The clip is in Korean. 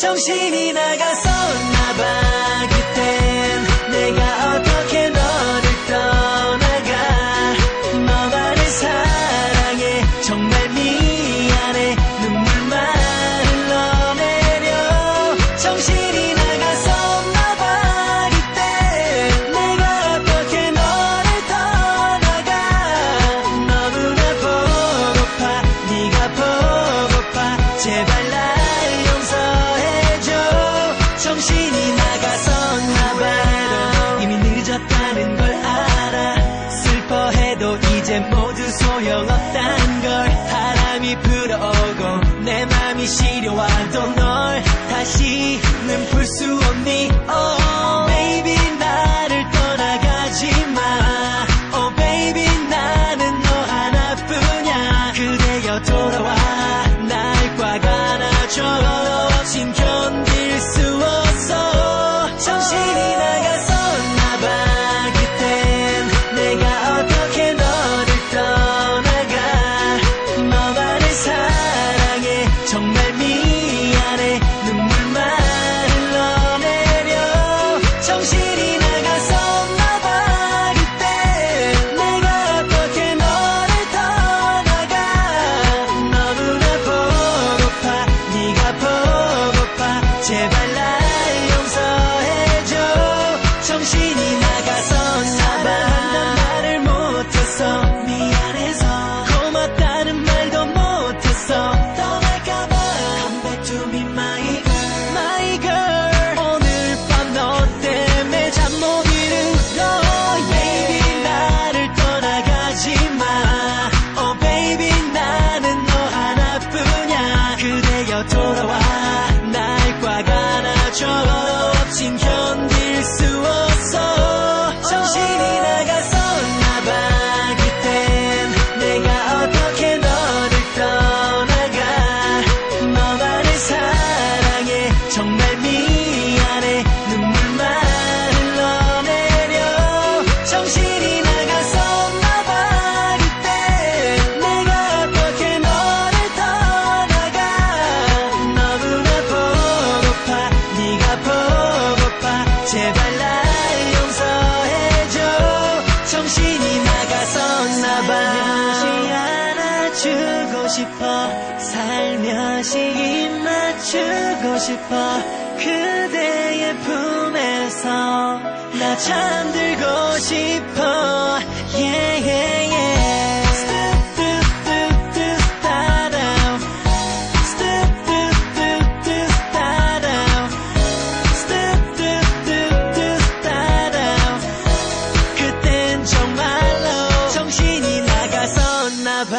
정신이 나갔어 정신이 나갔었나봐. 이미 늦었다는 걸 알아. 슬퍼해도 이제 모두 소용없단 걸. 바람이 불어오고 내 맘이 시려와도 Chevalier. 싶어 살며시 입 맞추고 싶어 그대의 품에서 나 잠들고 싶어. Yeah, yeah. 정말로 정신이 나갔었나봐.